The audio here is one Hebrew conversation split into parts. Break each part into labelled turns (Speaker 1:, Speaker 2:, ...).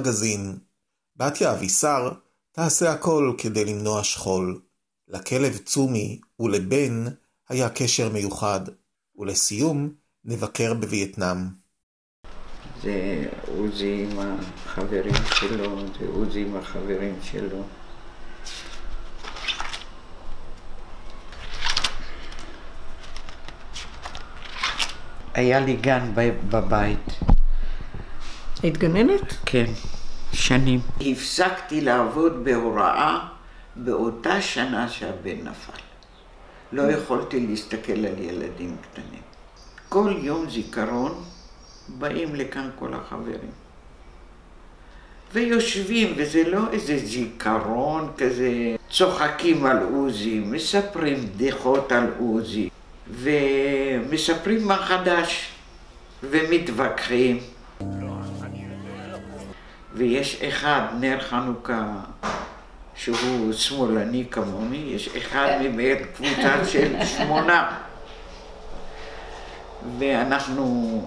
Speaker 1: פעם במגזין. בתיה אבישר תעשה הכל כדי למנוע שכול. לכלב צומי ולבן היה קשר מיוחד. ולסיום, נבקר בווייטנאם.
Speaker 2: זה עוזי עם החברים שלו, זה עוזי עם החברים שלו. היה לי גן בבית.
Speaker 3: היית גננת?
Speaker 2: כן, שנים. הפסקתי לעבוד בהוראה באותה שנה שהבן נפל. לא יכולתי להסתכל על ילדים קטנים. כל יום זיכרון באים לכאן כל החברים. ויושבים, וזה לא איזה זיכרון כזה, צוחקים על עוזי, מספרים בדיחות על עוזי, ומספרים מה חדש, ומתווכחים. ויש אחד, נר חנוכה, שהוא שמאלני כמוני, יש אחד מבין קבוצה של שמונה. ואנחנו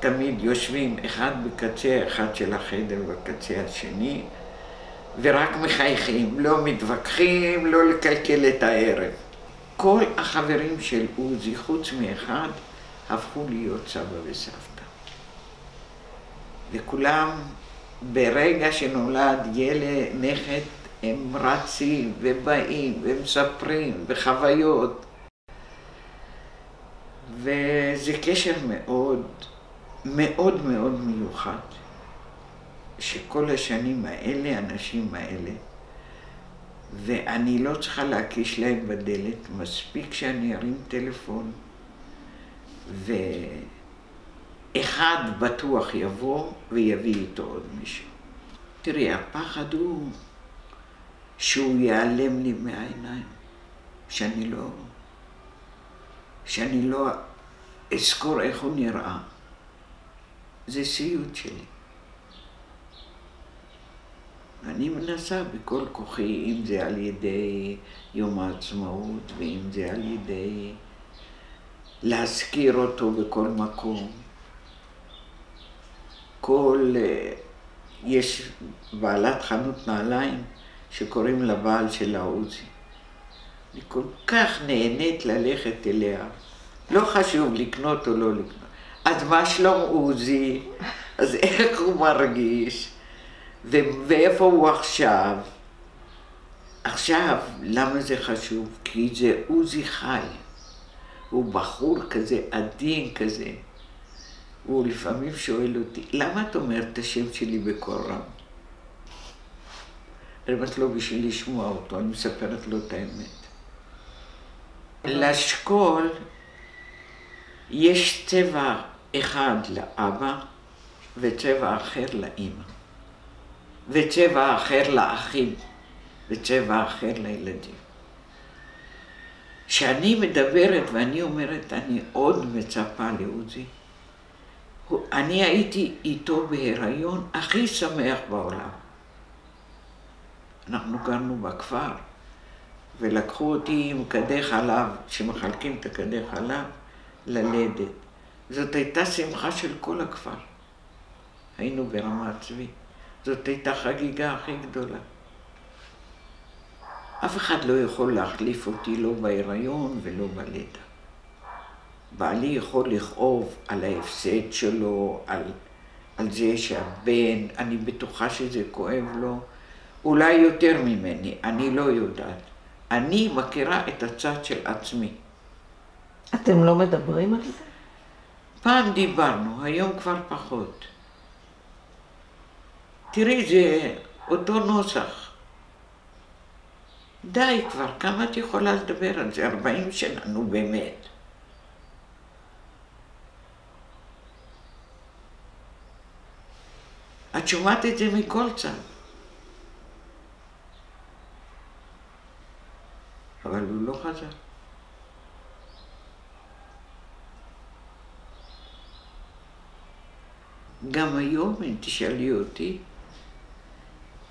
Speaker 2: תמיד יושבים אחד בקצה אחד של החדר בקצה השני, ורק מחייכים, לא מתווכחים, לא לקלקל את הערב. כל החברים של עוזי, חוץ מאחד, הפכו להיות סבא וסבתא. וכולם, ברגע שנולד ילד, נכד, הם רצים ובאים ומספרים וחוויות. וזה קשר מאוד, מאוד מאוד מיוחד, שכל השנים האלה, האנשים האלה, ואני לא צריכה להקיש להם בדלת, מספיק שאני ארים טלפון, ואחד בטוח יבוא ויביא איתו עוד מישהו. תראי, הפחד הוא שהוא ייעלם לי מהעיניים, שאני לא, שאני לא אזכור איך הוא נראה. זה סיוט שלי. אני מנסה בכל כוחי, אם זה על ידי יום העצמאות, ואם זה על ידי להזכיר אותו בכל מקום. כל... אה, יש בעלת חנות נעליים שקוראים לה בעל של העוזי. אני כל כך נהנית ללכת אליה. לא חשוב לקנות או לא לקנות. אז מה שלום עוזי? אז איך הוא מרגיש? ו- ואיפה הוא עכשיו? עכשיו, למה זה חשוב? כי זה עוזי חי. הוא בחור כזה עדין כזה. הוא לפעמים שואל אותי, למה את אומרת את השם שלי בקול רם? אני אומרת לו בשביל לשמוע אותו, אני מספרת לו את האמת. לשקול יש צבע אחד לאבא וצבע אחר לאימא, וצבע אחר לאחים, וצבע אחר לילדים. כשאני מדברת ואני אומרת, אני עוד מצפה לעוזי, אני הייתי איתו בהיריון הכי שמח בעולם. אנחנו גרנו בכפר, ולקחו אותי עם כדי חלב, שמחלקים את הכדי חלב, ללדת. זאת הייתה שמחה של כל הכפר. היינו ברמת צבי. זאת הייתה חגיגה הכי גדולה. אף אחד לא יכול להחליף אותי לא בהיריון ולא בלידה. בעלי יכול לכאוב על ההפסד שלו, על, על זה שהבן, אני בטוחה שזה כואב לו, אולי יותר ממני, אני לא יודעת. אני מכירה את הצד של עצמי.
Speaker 3: אתם לא מדברים על זה?
Speaker 2: פעם דיברנו, היום כבר פחות. תראי, זה אותו נוסח. די כבר, כמה את יכולה לדבר על זה? ארבעים שנה, נו באמת. את שומעת את זה מכל צד. אבל הוא לא חזר. גם היום, אם תשאלי אותי,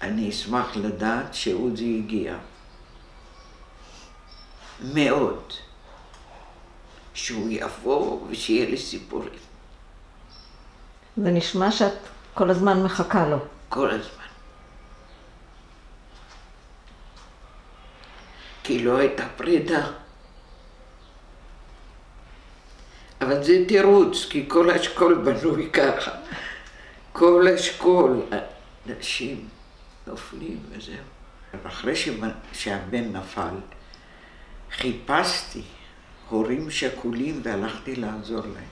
Speaker 2: אני אשמח לדעת שעוזי הגיע. מאוד. שהוא יבוא ושיהיה לי סיפורים.
Speaker 3: זה נשמע שאת כל הזמן מחכה לו.
Speaker 2: כל הזמן. כי לא הייתה פרידה. אבל זה תירוץ, כי כל אשכול בנוי ככה. כל אשכול, אנשים נופלים וזהו. אחרי שהבן נפל, חיפשתי הורים שכולים והלכתי לעזור להם.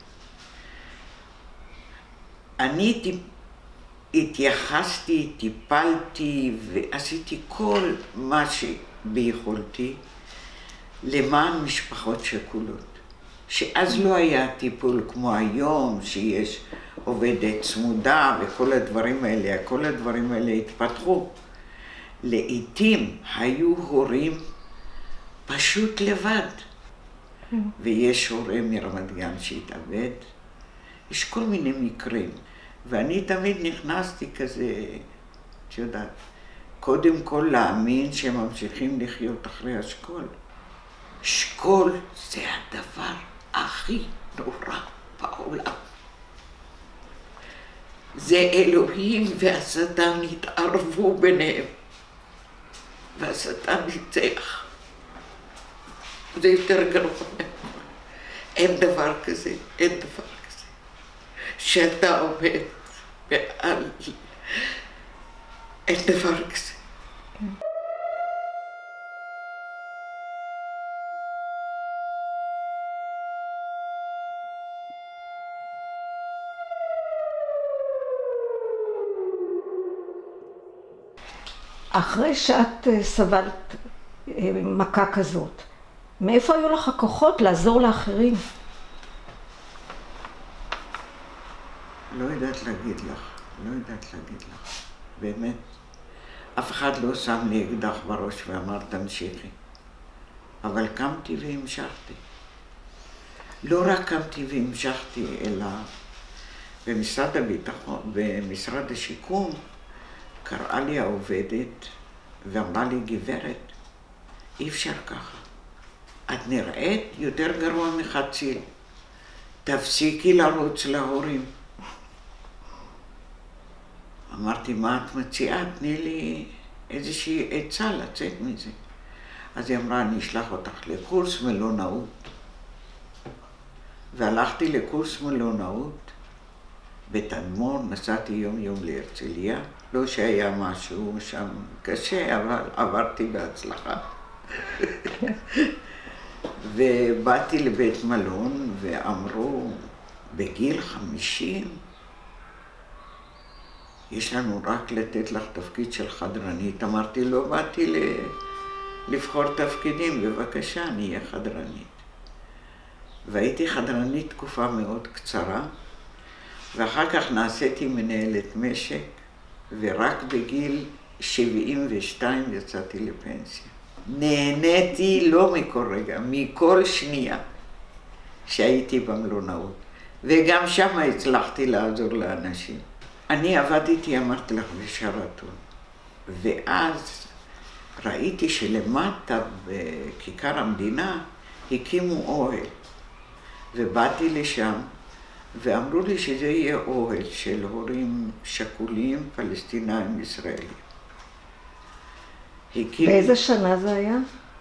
Speaker 2: אני התייחסתי, טיפלתי ועשיתי כל מה שביכולתי למען משפחות שכולות. שאז לא היה טיפול כמו היום, שיש עובדת צמודה וכל הדברים האלה, כל הדברים האלה התפתחו. לעתים היו הורים פשוט לבד. ויש הורה מרמת גן שהתאבד, יש כל מיני מקרים. ואני תמיד נכנסתי כזה, את יודעת, קודם כל להאמין שהם ממשיכים לחיות אחרי השכול. שכול זה הדבר הכי נורא בעולם. זה אלוהים והשטן התערבו ביניהם, והשטן ניצח. זה יותר גרוע. אין דבר כזה, אין דבר כזה. שאתה עומד אין דבר כזה.
Speaker 3: אחרי שאת אה, סבלת אה, מכה כזאת, מאיפה היו לך הכוחות לעזור לאחרים?
Speaker 2: לא יודעת להגיד לך, לא יודעת להגיד לך, באמת. אף אחד לא שם לי אקדח בראש ואמר תמשיכי. אבל קמתי והמשכתי. לא רק קמתי והמשכתי, אלא במשרד הביטחון, במשרד השיכון, קראה לי העובדת ואמרה לי, גברת, אי אפשר ככה. את נראית יותר גרוע מחציל. תפסיקי לרוץ להורים. אמרתי, מה את מציעה? תני לי איזושהי עצה לצאת מזה. אז היא אמרה, אני אשלח אותך לקורס מלונאות. והלכתי לקורס מלונאות בתדמור, נסעתי יום יום להרצליה. לא שהיה משהו שם קשה, אבל עברתי בהצלחה. ובאתי לבית מלון ואמרו, בגיל חמישים יש לנו רק לתת לך תפקיד של חדרנית. אמרתי, לא באתי. לבחור תפקידים, בבקשה, אני אהיה חדרנית. והייתי חדרנית תקופה מאוד קצרה, ואחר כך נעשיתי מנהלת משק, ורק בגיל 72 יצאתי לפנסיה. נהניתי לא מכל רגע, מכל שנייה שהייתי במלונאות. וגם שם הצלחתי לעזור לאנשים. אני עבדתי, אמרתי לך, בשרתון. ואז ראיתי שלמטה בכיכר המדינה הקימו אוהל. ובאתי לשם, ואמרו לי שזה יהיה אוהל של הורים שכולים פלסטינאים ישראלים.
Speaker 3: הקים... באיזה שנה זה היה?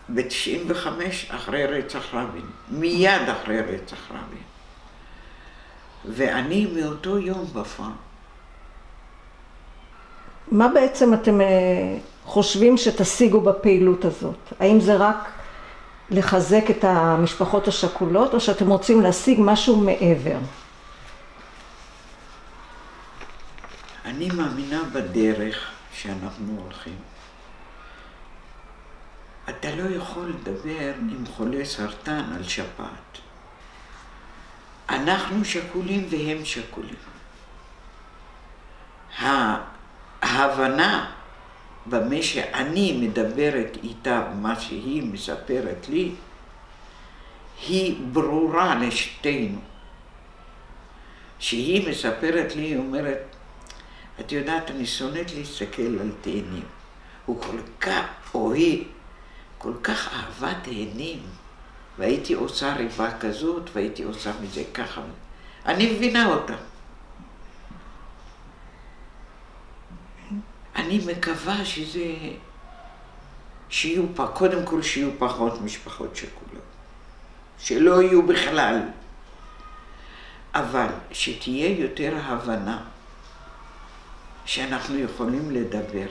Speaker 2: ב-95 אחרי רצח רבין, מיד אחרי רצח רבין. ואני מאותו יום בפארם.
Speaker 3: מה בעצם אתם אה, חושבים שתשיגו בפעילות הזאת? האם זה רק לחזק את המשפחות השכולות, או שאתם רוצים להשיג משהו מעבר?
Speaker 2: אני מאמינה בדרך שאנחנו הולכים. אתה לא יכול לדבר עם חולי סרטן על שפעת. אנחנו שכולים והם שכולים. ההבנה במה שאני מדברת איתה, מה שהיא מספרת לי, היא ברורה לשתינו. שהיא מספרת לי, היא אומרת, את יודעת, אני שונאת להסתכל על תאנים. הוא כל כך, או היא, כל כך אהבה תאנים. והייתי עושה ריבה כזאת, והייתי עושה מזה ככה. אני מבינה אותה. אני מקווה שזה... שיהיו, קודם כל שיהיו פחות משפחות שכולות. שלא יהיו בכלל. אבל שתהיה יותר הבנה שאנחנו יכולים לדבר.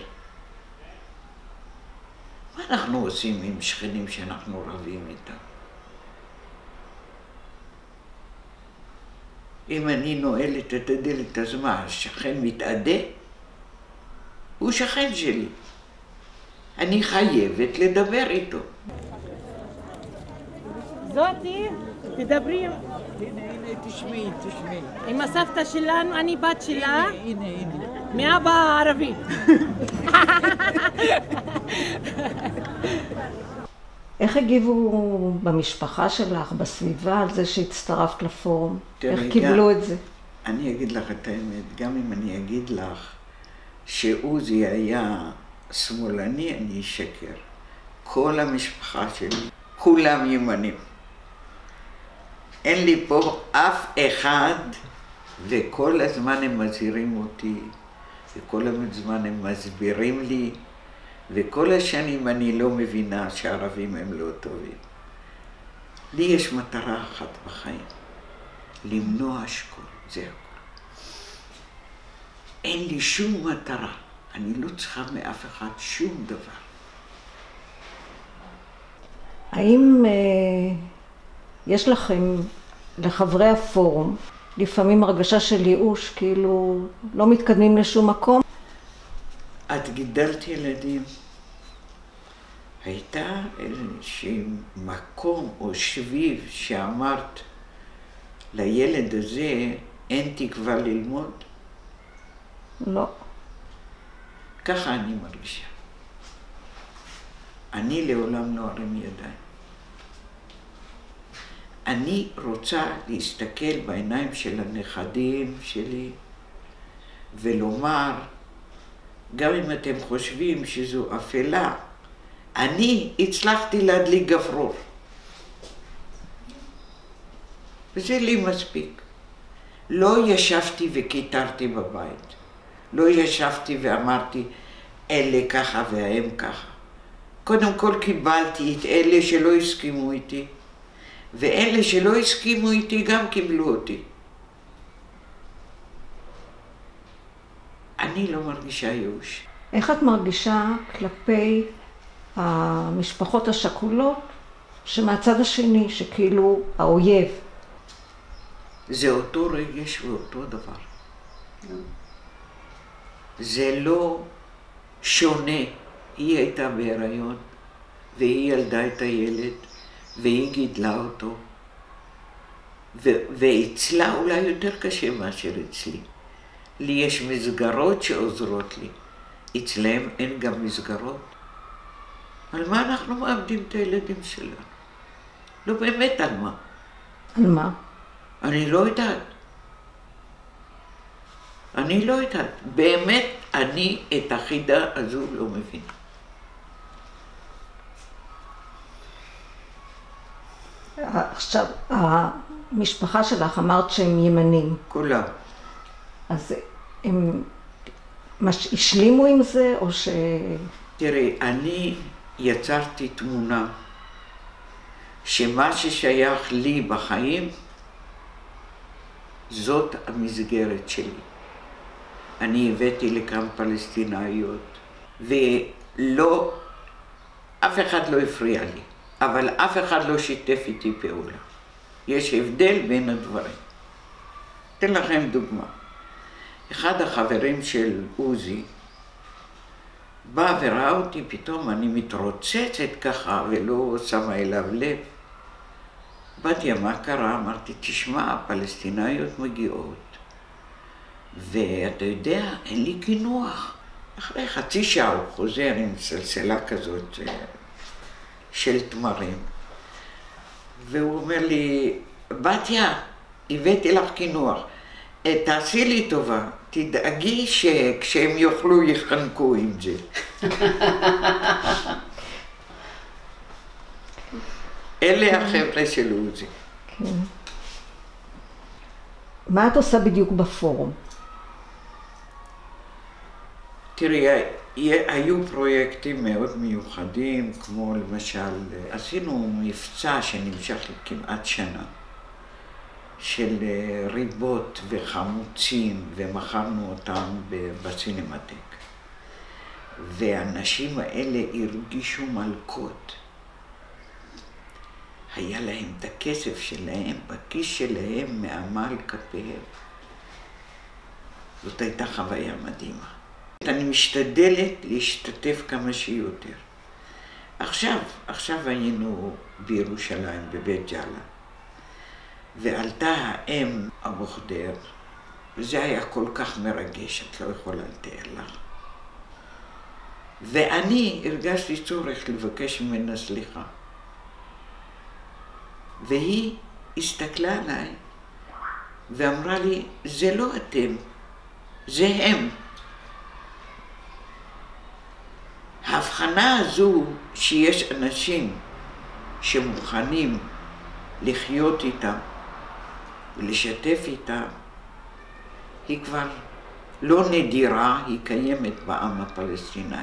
Speaker 2: מה אנחנו עושים עם שכנים שאנחנו רבים איתם? אם אני נועלת את הדלת, אז מה, השכן מתאדה? הוא שכן שלי. אני חייבת לדבר איתו.
Speaker 4: זאתי, תדברי
Speaker 5: הנה, הנה, תשמעי, תשמעי.
Speaker 4: עם הסבתא שלנו, אני בת שלה,
Speaker 5: הנה, הנה.
Speaker 4: מאבא הערבי.
Speaker 3: איך הגיבו במשפחה שלך, בסביבה, על זה שהצטרפת לפורום? איך קיבלו את זה?
Speaker 2: אני אגיד לך את האמת, גם אם אני אגיד לך שעוזי היה שמאלני, אני אשקר. כל המשפחה שלי, כולם ימנים. אין לי פה אף אחד, וכל הזמן הם מזהירים אותי, וכל הזמן הם מסבירים לי, וכל השנים אני לא מבינה שהערבים הם לא טובים. לי יש מטרה אחת בחיים, למנוע שכול, זה הכול. אין לי שום מטרה, אני לא צריכה מאף אחד שום דבר.
Speaker 3: האם אה, יש לכם, לחברי הפורום, לפעמים הרגשה של ייאוש, כאילו לא מתקדמים לשום מקום?
Speaker 2: את גידלת ילדים. הייתה איזשהו מקום או שביב שאמרת לילד הזה אין תקווה ללמוד?
Speaker 3: לא.
Speaker 2: ככה אני מרגישה. אני לעולם לא ארים ידיים. אני רוצה להסתכל בעיניים של הנכדים שלי ולומר, גם אם אתם חושבים שזו אפלה, אני הצלחתי להדליק גפרור. וזה לי מספיק. לא ישבתי וקיטרתי בבית. לא ישבתי ואמרתי, אלה ככה והם ככה. קודם כל קיבלתי את אלה שלא הסכימו איתי, ואלה שלא הסכימו איתי גם קיבלו אותי. אני לא מרגישה ייאוש.
Speaker 3: איך את מרגישה כלפי המשפחות השכולות שמהצד השני, שכאילו האויב?
Speaker 2: זה אותו רגש ואותו דבר. זה לא שונה. היא הייתה בהיריון, והיא ילדה את הילד, והיא גידלה אותו, ואצלה אולי יותר קשה מאשר אצלי. לי יש מסגרות שעוזרות לי, אצלם אין גם מסגרות. על מה אנחנו מאבדים את הילדים שלנו? לא באמת על מה.
Speaker 3: על מה?
Speaker 2: אני לא יודעת. אני לא יודעת. באמת, אני את החידה הזו לא מבינה.
Speaker 3: עכשיו, המשפחה שלך, אמרת שהם ימנים,
Speaker 2: כולם.
Speaker 3: אז הם מש... השלימו עם זה, או ש...
Speaker 2: תראי, אני יצרתי תמונה שמה ששייך לי בחיים זאת המסגרת שלי. אני הבאתי לכאן פלסטינאיות, ולא, אף אחד לא הפריע לי, אבל אף אחד לא שיתף איתי פעולה. יש הבדל בין הדברים. אתן לכם דוגמה. אחד החברים של עוזי בא וראה אותי, פתאום אני מתרוצצת ככה ולא שמה אליו לב. באתי, מה קרה? אמרתי, תשמע, הפלסטינאיות מגיעות, ואתה יודע, אין לי קינוח. אחרי חצי שעה הוא חוזר עם סלסלה כזאת אה, של תמרים, והוא אומר לי, בתיה, הבאתי לך קינוח. אה, תעשי לי טובה, תדאגי שכשהם יאכלו יחנקו עם זה. אלה החבר'ה של עוזי.
Speaker 3: מה את עושה בדיוק בפורום?
Speaker 2: תראי, היו פרויקטים מאוד מיוחדים, כמו למשל, עשינו מבצע שנמשך כמעט שנה, של ריבות וחמוצים, ומכרנו אותם בסינמטק. והאנשים האלה הרגישו מלכות. היה להם את הכסף שלהם בכיס שלהם מעמל כפיהם. זאת הייתה חוויה מדהימה. אני משתדלת להשתתף כמה שיותר. עכשיו, עכשיו היינו בירושלים, בבית ג'אלה, ועלתה האם אבוחדר, וזה היה כל כך מרגש, את לא יכולה לתאר לך. ואני הרגשתי צורך לבקש ממנה סליחה. והיא הסתכלה עליי ואמרה לי, זה לא אתם, זה הם. ההבחנה הזו שיש אנשים שמוכנים לחיות איתם ולשתף איתם, היא כבר לא נדירה, היא קיימת בעם הפלסטיני.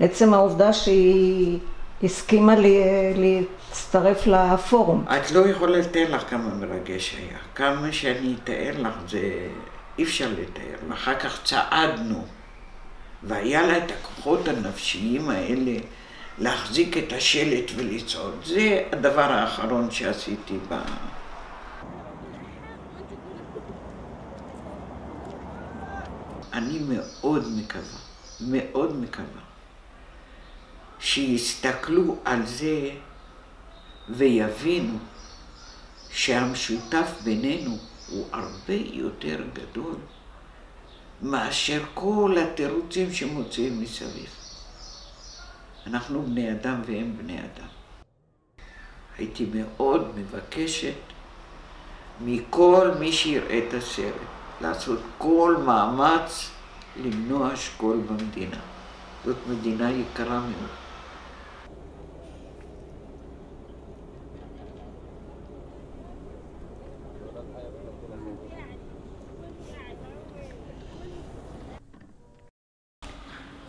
Speaker 3: עצם העובדה שהיא הסכימה לי, להצטרף לפורום.
Speaker 2: את לא יכולה לתאר לך כמה מרגש היה. כמה שאני אתאר לך, זה אי אפשר לתאר. ואחר כך צעדנו, והיה לה את הכוחות הנפשיים האלה להחזיק את השלט ולצעוד. זה הדבר האחרון שעשיתי ב... אני מאוד מקווה, מאוד מקווה, שיסתכלו על זה ויבינו שהמשותף בינינו הוא הרבה יותר גדול מאשר כל התירוצים שמוצאים מסביב. אנחנו בני אדם והם בני אדם. הייתי מאוד מבקשת מכל מי שיראה את הסרט לעשות כל מאמץ למנוע שכול במדינה. זאת מדינה יקרה מאוד.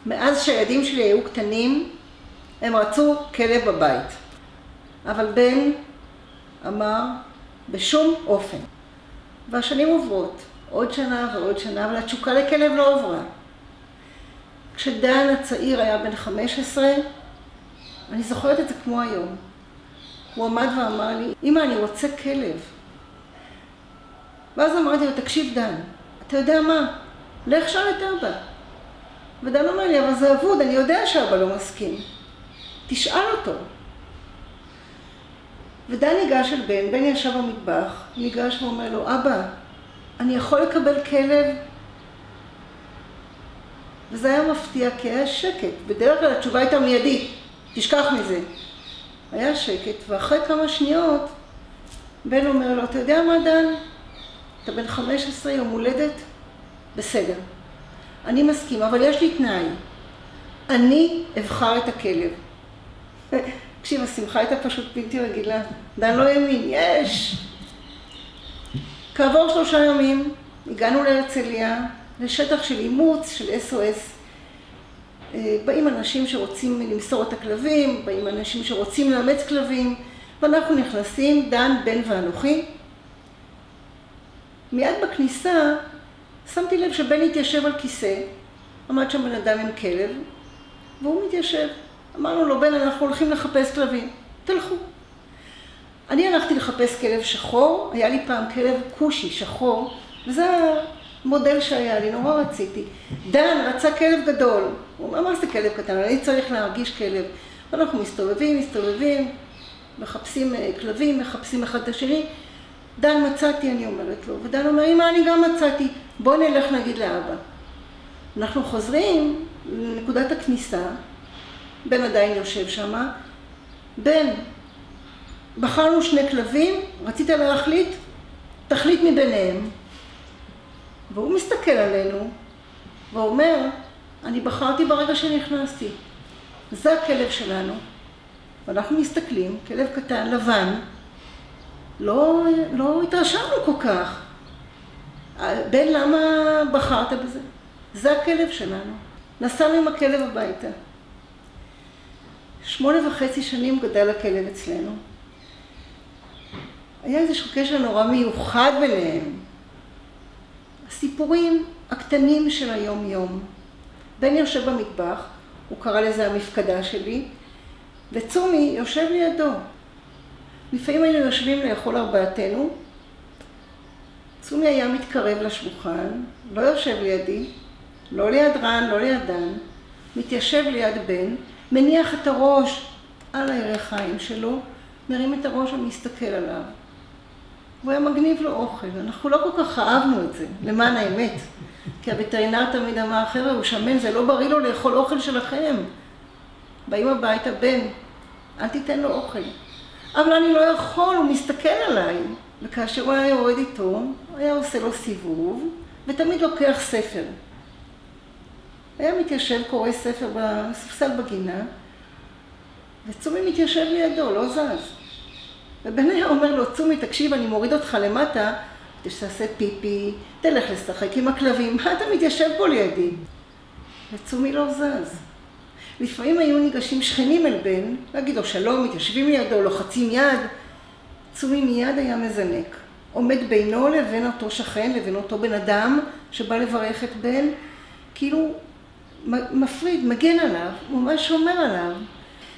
Speaker 6: מאז שהילדים שלי היו קטנים, הם רצו כלב בבית. אבל בן אמר, בשום אופן. והשנים עוברות, עוד שנה ועוד שנה, אבל התשוקה לכלב לא עברה. כשדן הצעיר היה בן 15, אני זוכרת את זה כמו היום. הוא עמד ואמר לי, אמא, אני רוצה כלב. ואז אמרתי לו, תקשיב דן, אתה יודע מה? לך שאל את אבא. ודן אומר לי, אבל זה אבוד, אני יודע שאבא לא מסכים. תשאל אותו. ודן ניגש אל בן, בן ישב במטבח, ניגש ואומר לו, אבא, אני יכול לקבל כלב? וזה היה מפתיע כי היה שקט. בדרך כלל התשובה הייתה מיידית, תשכח מזה. היה שקט, ואחרי כמה שניות בן אומר לו, אתה יודע מה דן? אתה בן 15, יום הולדת? בסדר. אני מסכים, אבל יש לי תנאי. אני אבחר את הכלב. תקשיב, השמחה הייתה פשוט בלתי רגילה. דן לא האמין, יש! כעבור שלושה ימים הגענו להרצליה, לשטח של אימוץ, של SOS. אה, באים אנשים שרוצים למסור את הכלבים, באים אנשים שרוצים לאמץ כלבים, ואנחנו נכנסים, דן, בן ואנוכי. מיד בכניסה שמתי לב שבן התיישב על כיסא, עמד שם בן אדם עם כלב, והוא מתיישב. אמרנו לו, בן, אנחנו הולכים לחפש כלבים, תלכו. אני הלכתי לחפש כלב שחור, היה לי פעם כלב כושי שחור, וזה המודל שהיה לי, נורא רציתי. דן רצה כלב גדול, הוא אמר, זה כלב קטן? אני צריך להרגיש כלב. ואנחנו מסתובבים, מסתובבים, מחפשים אה, כלבים, מחפשים אחד את השני. דן מצאתי, אני אומרת לו, ודן אומר, אמא, אני גם מצאתי, בוא נלך נגיד לאבא. אנחנו חוזרים לנקודת הכניסה, בן עדיין יושב שם, בן, בחרנו שני כלבים, רצית להחליט? תחליט מביניהם. והוא מסתכל עלינו ואומר, אני בחרתי ברגע שנכנסתי. זה הכלב שלנו. ואנחנו מסתכלים, כלב קטן, לבן, לא, לא התרשמנו כל כך. בן, למה בחרת בזה? זה הכלב שלנו. נסענו עם הכלב הביתה. שמונה וחצי שנים גדל הכלב אצלנו. היה איזשהו קשר נורא מיוחד ביניהם. הסיפורים הקטנים של היום-יום. בן יושב במטבח, הוא קרא לזה המפקדה שלי, וצומי יושב לידו. לפעמים היינו יושבים לאכול ארבעתנו, צומי היה מתקרב לשולחן, לא יושב לידי, לא ליד רן, לא ליד דן, מתיישב ליד בן, מניח את הראש על הירכיים שלו, מרים את הראש ומסתכל עליו. הוא היה מגניב לו אוכל, אנחנו לא כל כך אהבנו את זה, למען האמת. כי הווטרינר תמיד אמר, חבר'ה, הוא שמן, זה לא בריא לו לאכול אוכל שלכם. באים הביתה, בן, אל תיתן לו אוכל. אבל אני לא יכול, הוא מסתכל עליי. וכאשר הוא היה יורד איתו, הוא היה עושה לו סיבוב, ותמיד לוקח ספר. היה מתיישב, קורא ספר בספסל בגינה, וצומי מתיישב לידו, לא זז. ובן היה אומר לו, צומי, תקשיב, אני מוריד אותך למטה, כדי שתעשה פיפי, תלך לשחק עם הכלבים, מה אתה מתיישב פה לידי? וצומי לא זז. לפעמים היו ניגשים שכנים אל בן, להגיד לו שלום, מתיישבים לידו, לוחצים יד. צומי מיד היה מזנק. עומד בינו לבין אותו שכן, לבין אותו בן אדם שבא לברך את בן, כאילו מפריד, מגן עליו, ממש שומר עליו.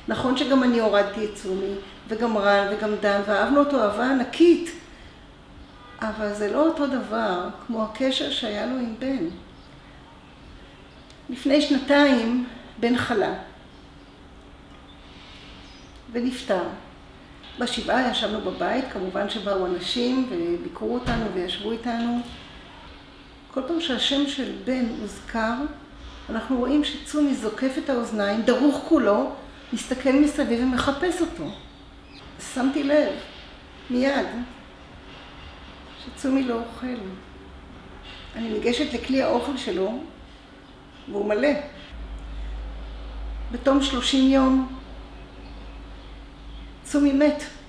Speaker 6: נכון שגם אני הורדתי את צומי, וגם רן וגם דן, ואהבנו אותו אהבה ענקית, אבל זה לא אותו דבר כמו הקשר שהיה לו עם בן. לפני שנתיים בן חלה ונפטר. בשבעה ישבנו בבית, כמובן שבאו אנשים וביקרו אותנו וישבו איתנו. כל פעם שהשם של בן הוזכר, אנחנו רואים שצומי זוקף את האוזניים, דרוך כולו, מסתכל מסביב ומחפש אותו. שמתי לב, מיד, שצומי לא אוכל. אני ניגשת לכלי האוכל שלו, והוא מלא. בתום שלושים יום,
Speaker 7: So we met.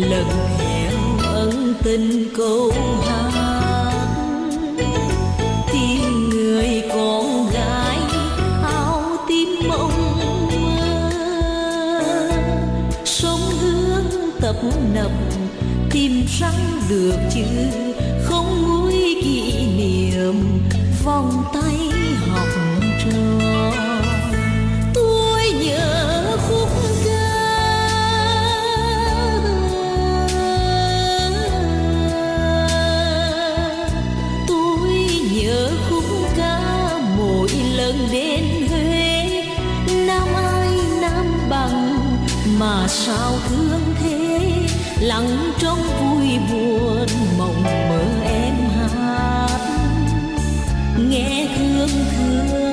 Speaker 7: Lần hẹo ân tình câu hát tiếng người con gái, áo tím mộng mơ. Sông hương tập nập, tìm răng được chứ. Không nguôi kỷ niệm, vòng tay sao thương thế? Lặng trong vui buồn mộng mơ em hát nghe thương thương.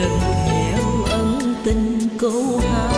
Speaker 7: Lần theo ân tình câu hát